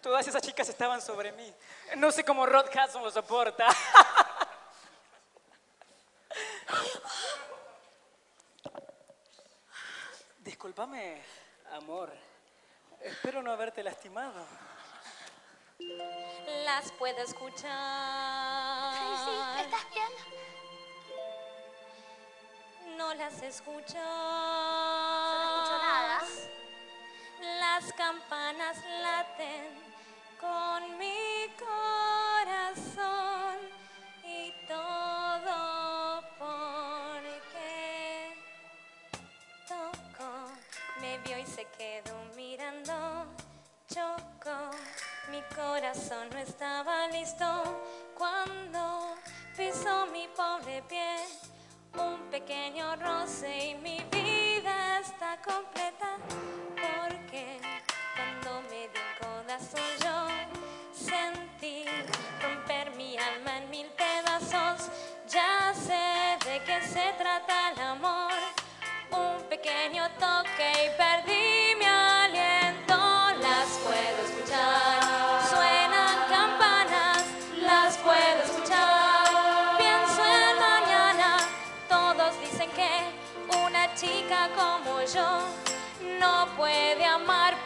Todas esas chicas estaban sobre mí. No sé cómo Rod Hudson lo soporta. Discúlpame, amor. Espero no haberte lastimado. Las puedo escuchar. Tracy, ¿estás bien? No las escucho. Campanas laten con mi corazón y todo porque toco, me vio y se quedó mirando. Choco, mi corazón no estaba listo cuando pisó mi pobre pie. Un pequeño roce y mi vida está completa de qué se trata el amor. Un pequeño toque y perdí mi aliento. Las puedo escuchar. Suenan campanas, las puedo escuchar. Pienso en mañana. Todos dicen que una chica como yo no puede amar.